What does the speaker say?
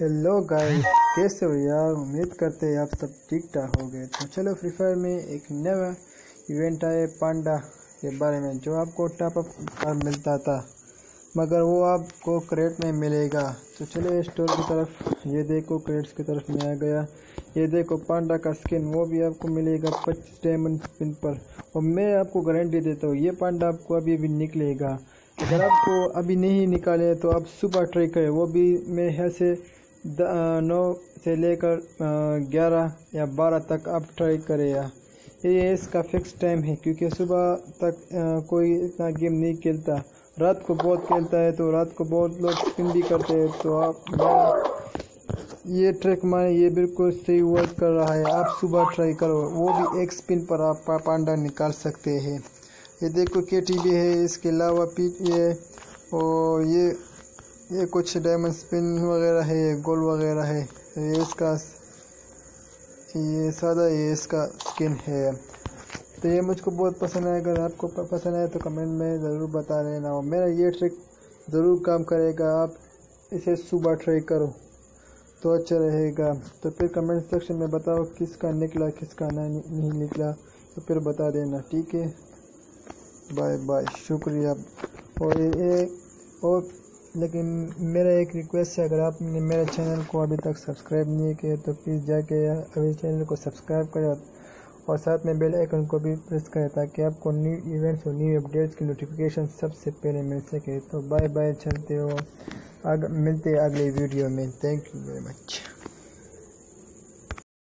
Hello guys कैसे हो यार? उम्मीद करते हैं आप सब ठीक ठाक हो गए। तो चलो फ्री फायर में एक नया इवेंट आया पांडा के बारे में, जो आपको टॉप अप पर मिलता था। मगर वो आपको क्रेट में मिलेगा। तो चलो स्टोर की तरफ़, ये देखो क्रेट्स की तरफ़ में आ गया। ये देखो पांडा का स्किन वो भी आपको मिलेगा पच्चीस डायमंड स्पिन पर। और मैं आपको गारंटी देता हूँ, ये पांडा आपको अभी भी निकलेगा। अगर आपको अभी नहीं निकाले तो आप सुपर ट्राई करें वो भी मैं ख्याल से नौ से लेकर ग्यारह या बारह तक आप ट्राई करें या। ये इसका फिक्स टाइम है, क्योंकि सुबह तक कोई इतना गेम नहीं खेलता। रात को बहुत खेलता है तो रात को बहुत लोग स्पिन भी करते हैं तो आप ये ट्रैक माने ये बिल्कुल सही वर्क कर रहा है। आप सुबह ट्राई करो, वो भी एक स्पिन पर आप पांडा निकाल सकते हैं। ये देखो के टी है, इसके अलावा पी ये, और ये ये कुछ डायमंड स्पिन वगैरह है, ये गोल वगैरह है। ये इसका ये सादा, ये इसका स्किन है। तो ये मुझको बहुत पसंद है। अगर आपको पसंद आए तो कमेंट में ज़रूर बता देना। और मेरा ये ट्रिक ज़रूर काम करेगा। आप इसे सुबह ट्राई करो तो अच्छा रहेगा। तो फिर कमेंट सेक्शन में बताओ किसका निकला, किसका नहीं निकला। तो फिर बता देना, ठीक है? बाय बाय शुक्रिया। और ये और लेकिन मेरा एक रिक्वेस्ट है, अगर आपने मेरे चैनल को अभी तक सब्सक्राइब नहीं किया तो प्लीज़ जाके अभी चैनल को सब्सक्राइब करें और साथ में बेल आइकन को भी प्रेस करें ताकि आपको न्यू इवेंट्स और न्यू अपडेट्स की नोटिफिकेशन सबसे पहले मिल सके। तो बाय बाय चलते हो। अगर मिलते हैं अगले वीडियो में। Thank you very much